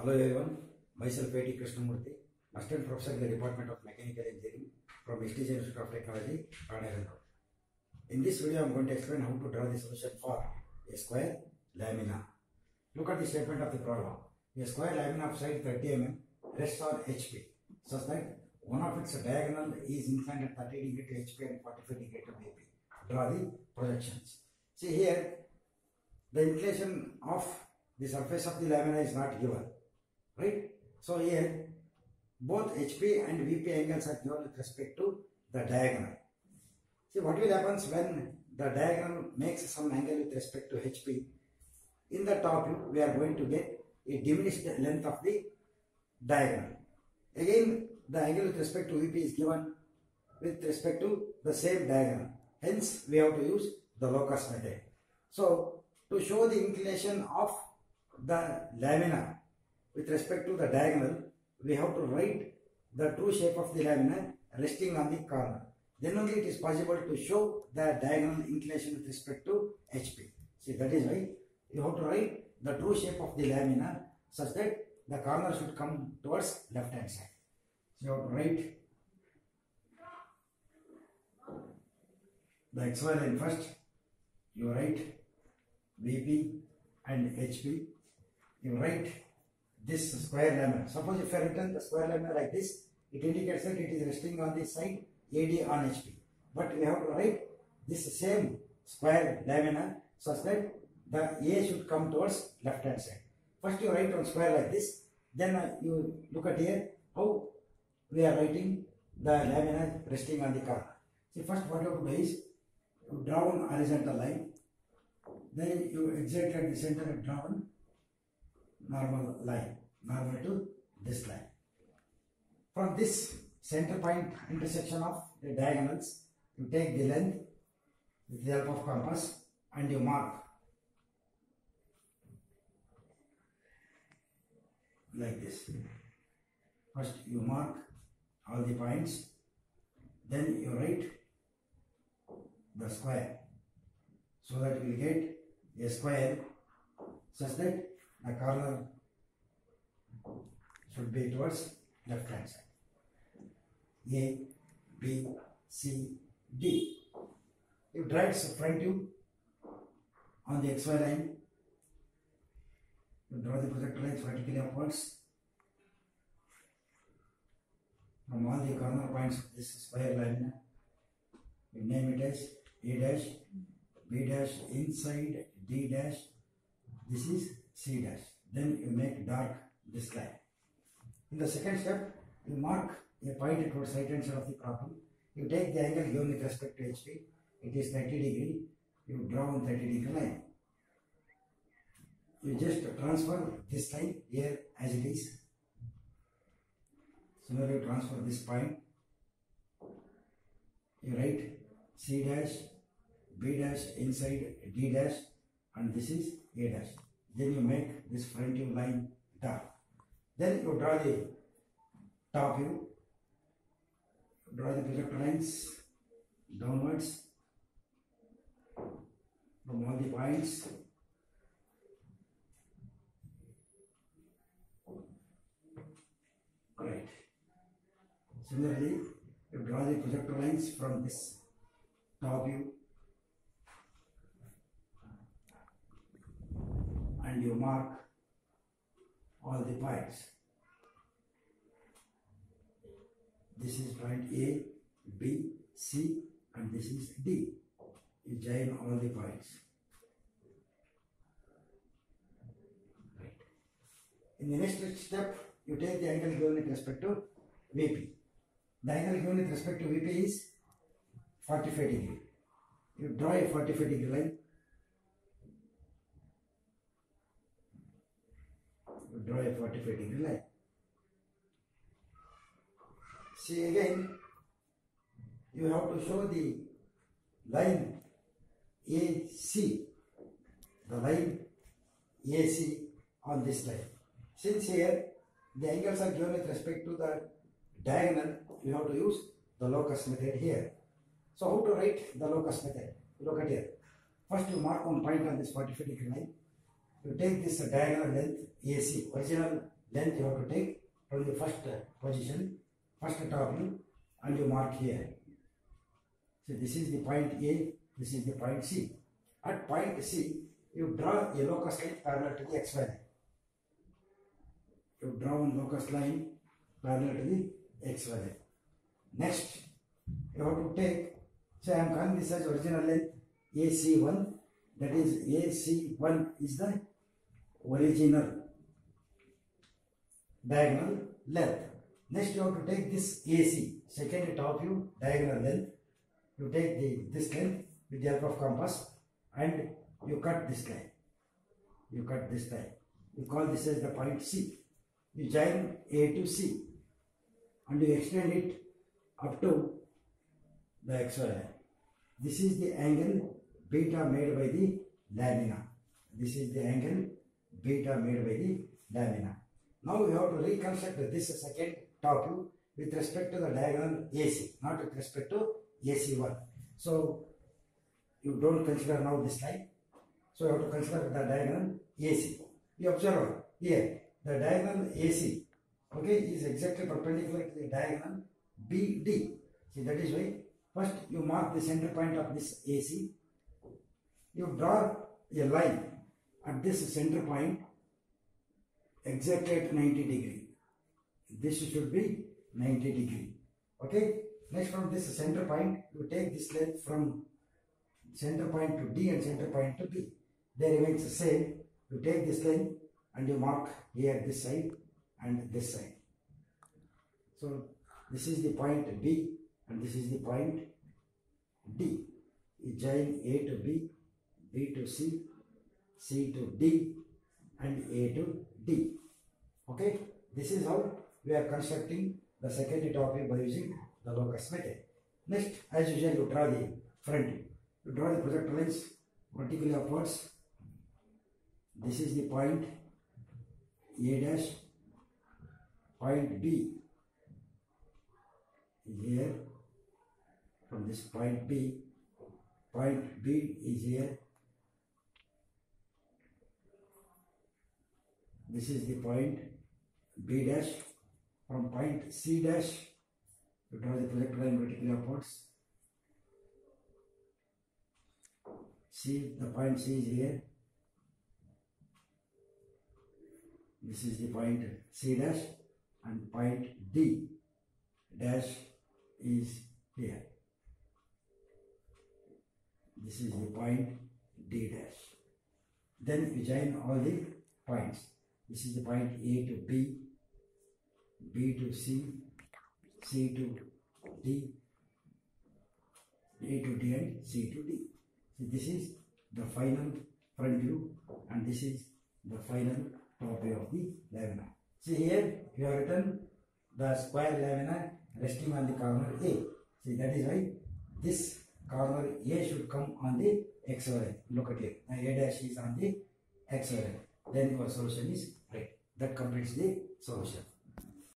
Hello everyone, myself A.T. Krishnamurthy, Assistant Professor in the Department of Mechanical Engineering from STJ Institute of Technology, Panagar In this video, I am going to explain how to draw the solution for a square lamina. Look at the statement of the problem. A square lamina of side 30 mm rests on HP such that one of its diagonal is inclined at 30 degree to HP and 45 degree to BP. Draw the projections. See here, the inclination of the surface of the lamina is not given right? So here both hp and vp angles are given with respect to the diagonal. See what will happens when the diagonal makes some angle with respect to hp in the top view we are going to get a diminished length of the diagonal. Again the angle with respect to vp is given with respect to the same diagonal. Hence we have to use the locus method. So to show the inclination of the lamina with respect to the diagonal, we have to write the true shape of the lamina resting on the corner. Then only it is possible to show the diagonal inclination with respect to HP. See that is why you have to write the true shape of the lamina such that the corner should come towards left hand side. So you have to write the XY line first. You write VP and HP. You write this square lamina. Suppose if I written the square lamina like this, it indicates that it is resting on this side AD on HP. But we have to write this same square lamina such that the A should come towards left hand side. First you write on square like this, then you look at here how we are writing the lamina resting on the corner. See first what you have to do is you draw horizontal line, then you exit at the center and draw one normal line, normal to this line. From this center point intersection of the diagonals, you take the length with the help of compass and you mark like this. First you mark all the points, then you write the square so that you get a square such that the corner should be towards left hand side. A, B, C, D. You draw its front view on the XY line. You draw the projector lines vertically upwards. From all the corner points of this square line, you name it as A dash, B dash, inside D dash. This is C dash. Then you make dark this line. In the second step, you mark a point towards right hand side of the problem. You take the angle given with respect to HP. It is 30 degree. You draw one 30 degree line. You just transfer this line here as it is. Similarly, you transfer this point. You write C dash, B dash inside D dash, and this is A dash. Then you make this front view line dark. Then you draw the top view. Draw the projector lines downwards from all the points. Right. Similarly, you draw the projector lines from this top view and you mark all the points. This is point A, B, C and this is D. You join all the points. In the next step, you take the angle given with respect to VP. The angle given with respect to VP is 45 degree. You draw a 45 degree line. You draw a 45 degree line. See again, you have to show the line AC, the line AC on this line. Since here the angles are given with respect to the diagonal, you have to use the locus method here. So how to write the locus method? Look at here. First you mark one point on this 45 degree line. You take this diagonal length AC, original length you have to take from the first position, first top view, and you mark here. So this is the point A, this is the point C. At point C, you draw a locus line parallel to the XY line. You draw a locus line parallel to the XY line. Next, you have to take, so I am calling this as original length AC1, that is AC1 is the original diagonal length. Next you have to take this AC, second top view diagonal length. You take the this length with the help of compass and you cut this line. You cut this line. You call this as the point C. You join A to C and you extend it up to the XY. This is the angle beta made by the lamina. This is the angle beta made by the lamina. Now we have to reconstruct this second top view with respect to the diagonal AC, not with respect to AC1. So you don't consider now this line. So you have to consider the diagonal AC. You observe here the diagonal AC okay is exactly perpendicular to the diagonal BD. See that is why first you mark the center point of this AC. You draw a line at this center point exactly at 90 degree. This should be 90 degree. Okay. Next from this center point, you take this length from center point to D and center point to B. They remains the same. You take this length and you mark here this side and this side. So this is the point B and this is the point D. You join A to B, B to C, C to D and A to D. Okay, this is how we are constructing the second topic by using the locus method. Next, as usual, you draw the front view. You draw the projector lines vertically upwards. This is the point A dash, point B here. From this point B, point B is here. This is the point B dash. From point C dash, you draw the projector line vertically upwards. See the point C is here. This is the point C dash and point D dash is here. This is the point D dash. Then we join all the points. This is the point A to B, B to C, C to D, A to D and C to D. So this is the final front view and this is the final top view of the lamina. See here we have written the square lamina resting on the corner A. See that is why this corner A should come on the x. Look at it. A dash is on the x. Then your solution is. That completes the solution.